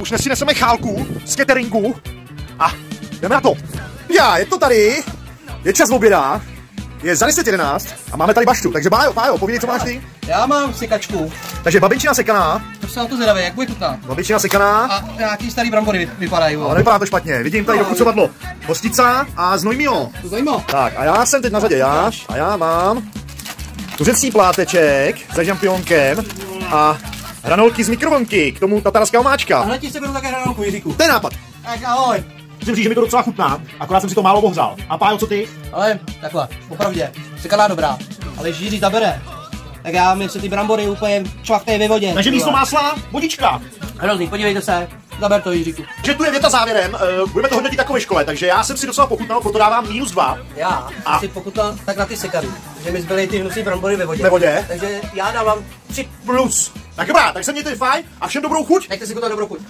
už si neseme chálku z cateringu a jdeme na to. Já, je to tady, je čas oběda, je za 10.11 a máme tady baštu, takže Bájo, Bájo, povídej, co máš ty? Já mám sykačku. Takže babičina sekaná, To se na to zvědavý, jak bude chutná. babičina sekaná, A nějaký starý brambory vy- vypadají. ale jo. nevypadá to špatně, vidím tady dokucovadlo. Hostica a znojmího. To zajímá. Tak a já jsem teď na řadě, já, a já mám tuřecí pláteček se žampionkem a hranolky z mikrovlnky, k tomu tatarská omáčka. A hned ti se beru také hranolku, Jiříku. To je nápad. Tak ahoj. Musím říct, že mi to docela chutná, akorát jsem si to málo ohřál. A Pájo, co ty? Ale takhle, opravdě, sekaná dobrá. Ale když Jiří zabere, tak já mi se ty brambory úplně čvachtej ve vodě. Takže místo másla, vodička. Hrozný, podívejte se, zaber to Jiříku. Že tu je věta závěrem, uh, budeme to hodnotit jako ve škole, takže já jsem si docela pochutnal, proto dávám minus dva. Já A? si pokutal tak na ty sekaný, že mi zbyly ty hnusný brambory ve vodě. Ve vodě? Takže já dávám 3 Plus. Tak dobrá, tak se mějte fajn a všem dobrou chuť. Nechte si to dobrou chuť.